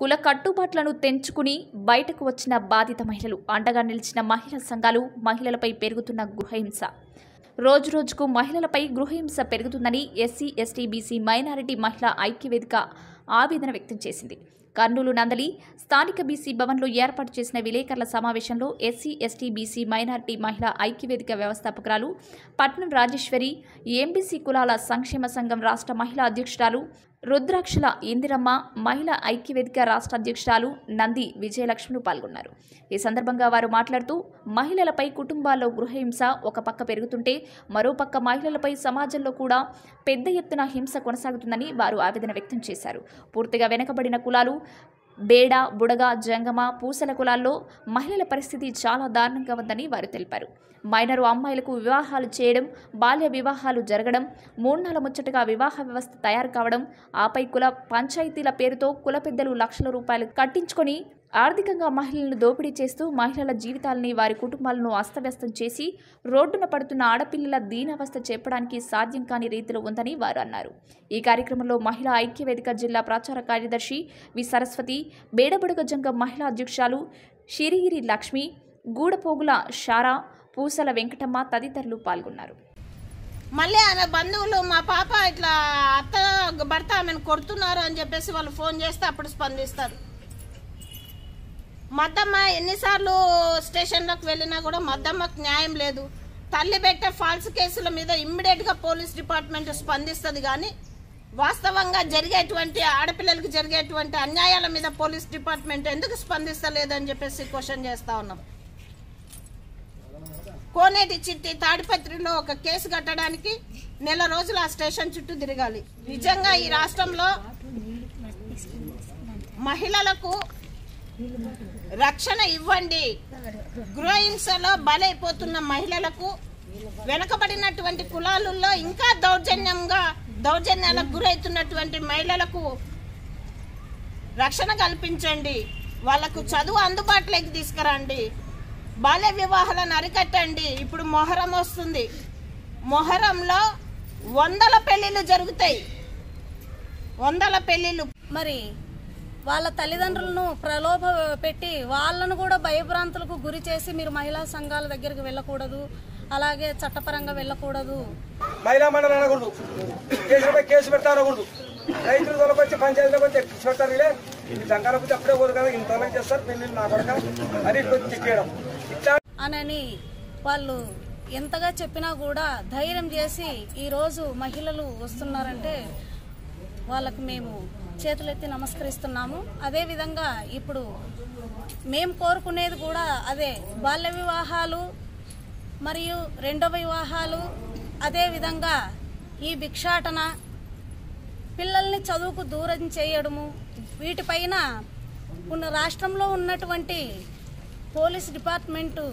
కుల కట్టుబాట్లను తెంచుకుని బయటకు వచ్చిన బాధిత మహిళలు అండగా నిలిచిన మహిళా సంఘాలు మహిళలపై పెరుగుతున్న గృహహింస. రోజురోజుకు మహిళలపై గృహహింస పెరుగుతుందని ఎస్సీ ఎస్టీ బీసీ మైనారిటీ మహిళా ఐక్యవేదిక ఆవేదన వ్యక్తం చేసింది. కర్నూలు నందలి స్థానిక బీసీ భవన్లో ఏర్పాటు చేసిన విలేకరుల సమావేశంలో ఎస్సీ ఎస్టీ బీసీ మైనారిటీ మహిళా ఐక్యవేదిక వ్యవస్థాపకురాలు పట్నం రాజేశ్వరి ఎంబీసీ కులాల సంక్షేమ సంఘం రాష్ట్ర మహిళా అధ్యక్షురాలు రుద్రాక్షల ఇందిరమ్మ మహిళా ఐక్యవేదిక రాష్ట్ర అధ్యక్షురాలు నంది విజయలక్ష్మిలు పాల్గొన్నారు. ఈ సందర్భంగా వారు మాట్లాడుతూ మహిళలపై కుటుంబాల్లో గృహహింస ఒక పక్క పెరుగుతుంటే మరోపక్క మహిళలపై సమాజంలో కూడా పెద్ద ఎత్తున హింస కొనసాగుతుందని వారు ఆవేదన వ్యక్తం చేశారు. పూర్తిగా వెనుకబడిన కులాలు బేడ బుడగ జంగమ పూసల కులాల్లో మహిళల పరిస్థితి చాలా దారుణంగా ఉందని వారు తెలిపారు. మైనరు అమ్మాయిలకు వివాహాలు చేయడం బాల్య వివాహాలు జరగడం మూడు ముచ్చటగా వివాహ వ్యవస్థ తయారు కావడం ఆపై కుల పంచాయతీల పేరుతో కుల పెద్దలు లక్షల రూపాయలు కట్టించుకొని ఆర్థికంగా మహిళలను దోపిడీ చేస్తూ మహిళల జీవితాలని వారి కుటుంబాలను అస్తవ్యస్తం చేసి రోడ్డున పడుతున్న ఆడపిల్లల దీనావస్థ చెప్పడానికి సాధ్యం కాని రీతిలో ఉందని వారు అన్నారు. ఈ కార్యక్రమంలో మహిళా ఐక్యవేదిక జిల్లా ప్రచార కార్యదర్శి వి. సరస్వతి బేడబుడగ జంగం మహిళా అధ్యక్షురాలు షిరిగిరి లక్ష్మి గూడపోగుల షారా పూసల వెంకటమ్మ తదితరులు పాల్గొన్నారు. మళ్ళీ ఆయన బంధువులు మా పాప ఇట్లా అత్త భర్త ఆమెను కొడుతున్నారు అని చెప్పేసి వాళ్ళు ఫోన్ చేస్తే అప్పుడు స్పందిస్తారు. మద్దమ్మ ఎన్నిసార్లు స్టేషన్లోకి వెళ్ళినా కూడా మద్దమ్మకు న్యాయం లేదు. తల్లి పెట్టే ఫాల్స్ కేసుల మీద ఇమ్మీడియట్గా పోలీస్ డిపార్ట్మెంట్ స్పందిస్తుంది కానీ వాస్తవంగా జరిగేటువంటి ఆడపిల్లలకు జరిగేటువంటి అన్యాయాల మీద పోలీస్ డిపార్ట్మెంట్ ఎందుకు స్పందిస్తలేదని చెప్పేసి క్వశ్చన్ చేస్తా ఉన్నాం. కోనేటి చిట్టి తాడిపత్రిలో ఒక కేసు కట్టడానికి నెల రోజులు ఆ స్టేషన్ చుట్టూ తిరగాలి. నిజంగా ఈ రాష్ట్రంలో మహిళలకు రక్షణ ఇవ్వండి. గృహహింసలో బలైపోతున్న మహిళలకు వెనకబడినటువంటి కులాలలో ఇంకా దౌర్జన్యంగా దౌర్జన్యాలకు గురవుతున్నటువంటి మహిళలకు రక్షణ కల్పించండి. వాళ్ళకు చదువు అందుబాటులోకి తీసుకురండి. బాల్య వివాహాలను అరికట్టండి. ఇప్పుడు మొహరం వస్తుంది. మొహరంలో వందల పెళ్ళిళ్ళు జరుగుతాయి. వందల పెళ్ళిళ్ళు మరి వాళ్ళ తల్లిదండ్రులను ప్రలోభ పెట్టి వాళ్ళను కూడా భయభ్రాంతులకు గురి చేసి మీరు మహిళా సంఘాల దగ్గరికి వెళ్ళకూడదు అలాగే చట్టపరంగా వెళ్ళకూడదు. మహిళా మండలి అనకూడదు. కేసులపై కేసు పెడతా అనకూడదు. రైతులు తొలకొచ్చి పంచాయతీలోకి వచ్చి పెడతారు వీళ్ళే సంఘాలకు అప్పుడే పోదు కదా ఇంతలోకి చేస్తారు పెళ్ళిళ్ళు నా కొడక? అని తిప్పేయడం అనని వాళ్ళు ఎంతగా చెప్పినా కూడా ధైర్యం చేసి ఈరోజు మహిళలు వస్తున్నారంటే వాళ్ళకు మేము చేతులెత్తి నమస్కరిస్తున్నాము. అదేవిధంగా ఇప్పుడు మేము కోరుకునేది కూడా అదే. బాల్య వివాహాలు మరియు రెండవ వివాహాలు అదేవిధంగా ఈ భిక్షాటన పిల్లల్ని చదువుకు దూరం చేయడము వీటిపైన ఉన్న రాష్ట్రంలో ఉన్నటువంటి పోలీస్ డిపార్ట్మెంటు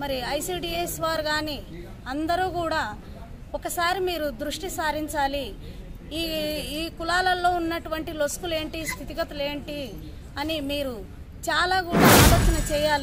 మరి ఐసిడిఎస్ వారు కానీ అందరూ కూడా ఒకసారి మీరు దృష్టి సారించాలి. ఈ ఈ కులాలలో ఉన్నటువంటి లొసుకులు ఏంటి స్థితిగతులు ఏంటి అని మీరు చాలా కూడా ఆలోచన చేయాలి.